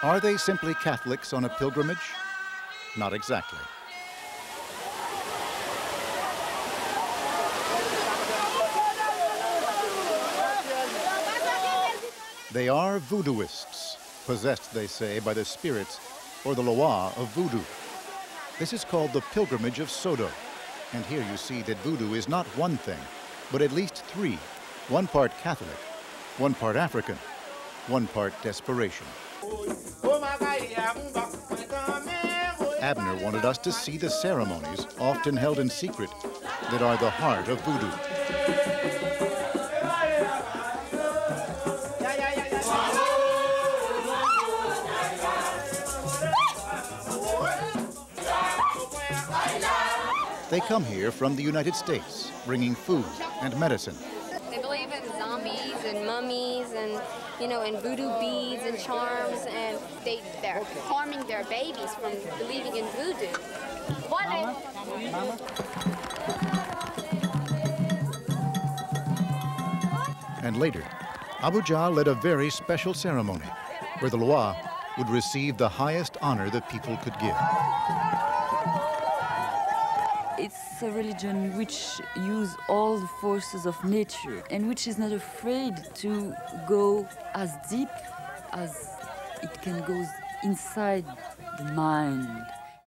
Are they simply Catholics on a pilgrimage? Not exactly. They are voodooists, possessed, they say, by the spirits or the Loa of voodoo. This is called the Pilgrimage of Saut-d'Eau. And here you see that voodoo is not one thing, but at least three. One part Catholic, one part African, one part desperation. Abner wanted us to see the ceremonies, often held in secret, that are the heart of voodoo. They come here from the United States, bringing food and medicine. They believe in zombies and mummies and, you know, and voodoo beads and charms, and they, they're harming their babies from believing in voodoo. And later, Abuja led a very special ceremony where the Loa would receive the highest honor that people could give. It's a religion which use all the forces of nature and which is not afraid to go as deep as it can go inside the mind.